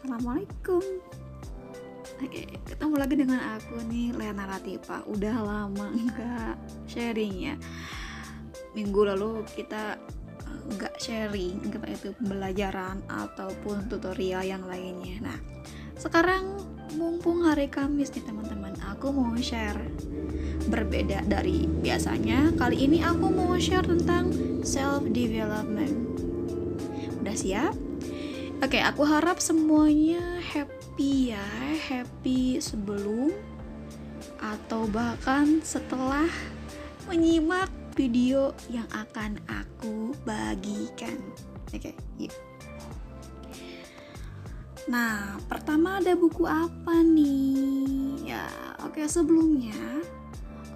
Assalamualaikum. Oke, ketemu lagi dengan aku nih Lena Latifa Udah lama nggak sharing ya. Minggu lalu kita eh, nggak sharing Entah itu pembelajaran ataupun tutorial yang lainnya. Nah, sekarang mumpung hari Kamis nih teman-teman Aku mau share berbeda dari biasanya. Kali ini aku mau share tentang self development Udah siap? Oke, aku harap semuanya happy ya, happy sebelum atau bahkan setelah menyimak video yang akan aku bagikan. Oke, yuk. Nah, pertama ada buku apa nih? Ya, oke sebelumnya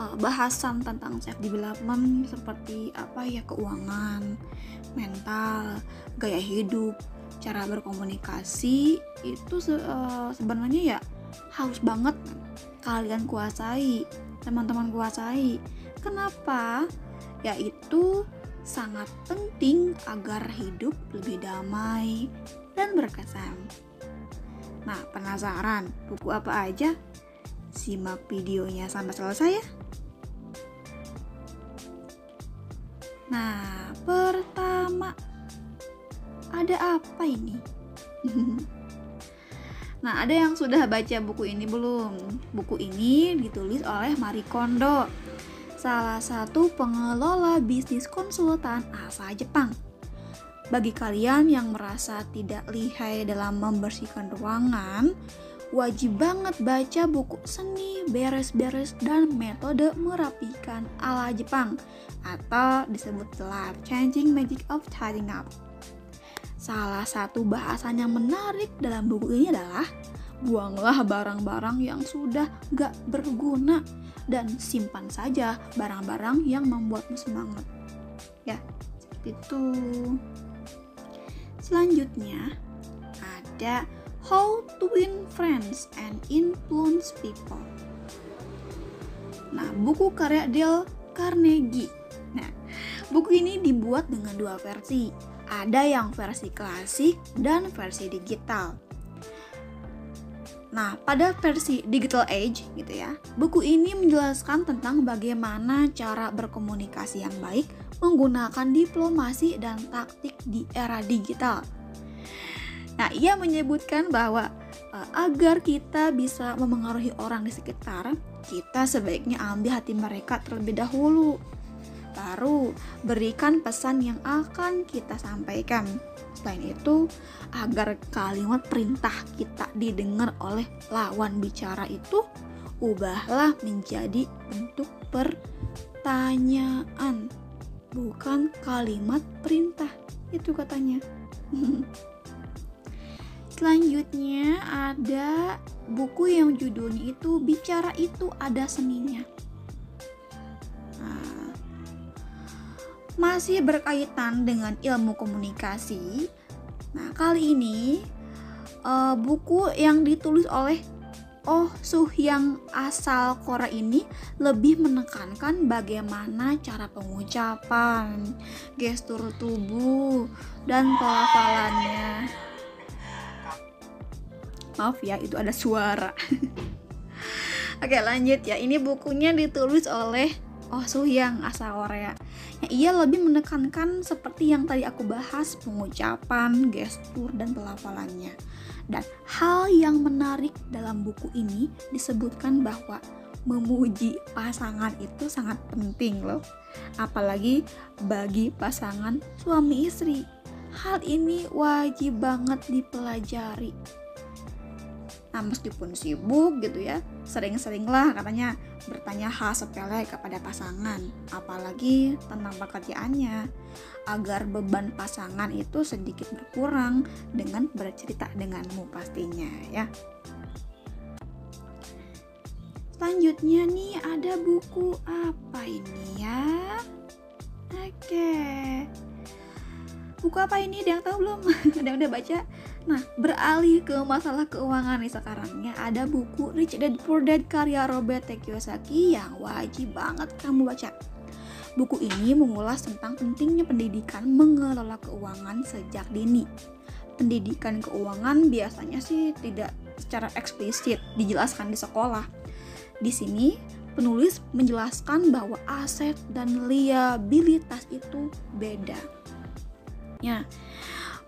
uh, bahasan tentang self development seperti apa ya keuangan, mental, gaya hidup, cara berkomunikasi itu se uh, sebenarnya ya harus banget kalian kuasai, teman-teman kuasai. Kenapa? Yaitu sangat penting agar hidup lebih damai dan berkesan. Nah, penasaran buku apa aja? Simak videonya sampai selesai ya. Nah, pertama ada apa ini? nah, ada yang sudah baca buku ini belum? Buku ini ditulis oleh Marie Kondo, salah satu pengelola bisnis konsultan asal Jepang. Bagi kalian yang merasa tidak lihai dalam membersihkan ruangan, wajib banget baca buku seni beres-beres dan metode merapikan ala Jepang atau disebut The Life Changing Magic of Tidying Up. Salah satu bahasan yang menarik dalam buku ini adalah buanglah barang-barang yang sudah gak berguna dan simpan saja barang-barang yang membuatmu semangat. Ya, seperti itu. Selanjutnya ada How to Win Friends and Influence People. Nah, buku karya Dale Carnegie. Buku ini dibuat dengan dua versi ada yang versi klasik dan versi digital. Nah, pada versi digital age gitu ya, buku ini menjelaskan tentang bagaimana cara berkomunikasi yang baik menggunakan diplomasi dan taktik di era digital. Nah, ia menyebutkan bahwa uh, agar kita bisa memengaruhi orang di sekitar, kita sebaiknya ambil hati mereka terlebih dahulu Baru berikan pesan yang akan kita sampaikan. Selain itu, agar kalimat perintah kita didengar oleh lawan bicara itu, ubahlah menjadi bentuk pertanyaan, bukan kalimat perintah. Itu katanya. Selanjutnya ada buku yang judulnya itu Bicara itu ada seninya. Masih berkaitan dengan ilmu komunikasi. Nah, kali ini uh, buku yang ditulis oleh Oh Suh yang asal Korea ini lebih menekankan bagaimana cara pengucapan, gestur tubuh, dan pelafalannya. Maaf ya, itu ada suara. Oke, lanjut ya. Ini bukunya ditulis oleh Oh Yang asal Korea. Yang ia lebih menekankan seperti yang tadi aku bahas, pengucapan, gestur, dan pelafalannya. Dan hal yang menarik dalam buku ini disebutkan bahwa memuji pasangan itu sangat penting loh. Apalagi bagi pasangan suami istri. Hal ini wajib banget dipelajari Nah, meskipun sibuk gitu ya, sering-seringlah katanya bertanya hal sepele kepada pasangan, apalagi tentang pekerjaannya, agar beban pasangan itu sedikit berkurang dengan bercerita denganmu pastinya ya. Selanjutnya nih ada buku apa ini ya? Oke. Buku apa ini? Ada yang tahu belum? ada yang udah baca? Nah, beralih ke masalah keuangan nih sekarangnya ada buku Rich Dad Poor Dad karya Robert T. Kiyosaki yang wajib banget kamu baca. Buku ini mengulas tentang pentingnya pendidikan mengelola keuangan sejak dini. pendidikan keuangan biasanya sih tidak secara eksplisit dijelaskan di sekolah. Di sini penulis menjelaskan bahwa aset dan liabilitas itu beda. Ya,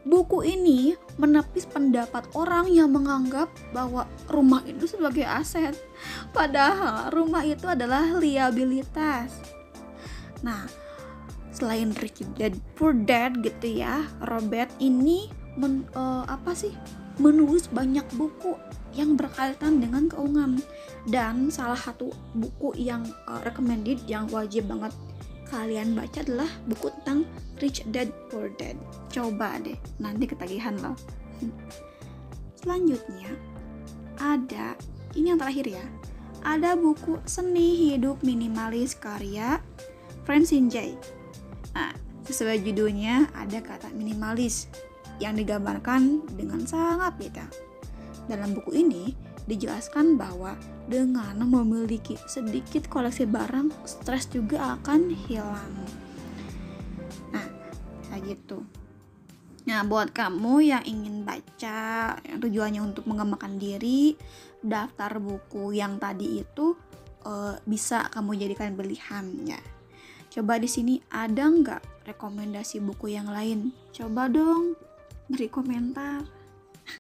buku ini menepis pendapat orang yang menganggap bahwa rumah itu sebagai aset, padahal rumah itu adalah liabilitas. Nah, selain Rich Dad Poor Dad gitu ya, Robert ini men, uh, apa sih? menulis banyak buku yang berkaitan dengan keuangan. Dan salah satu buku yang uh, recommended yang wajib banget kalian baca adalah buku tentang Rich Dad Poor Dad coba deh nanti ketagihan loh selanjutnya ada ini yang terakhir ya ada buku Seni Hidup Minimalis karya Francine Jay nah sesuai judulnya ada kata minimalis yang digambarkan dengan sangat detail. Dalam buku ini dijelaskan bahwa dengan memiliki sedikit koleksi barang, stres juga akan hilang. Kayak gitu. Nah, buat kamu yang ingin baca, yang tujuannya untuk mengembangkan diri, daftar buku yang tadi itu uh, bisa kamu jadikan pilihan. Coba di sini ada nggak rekomendasi buku yang lain? Coba dong beri komentar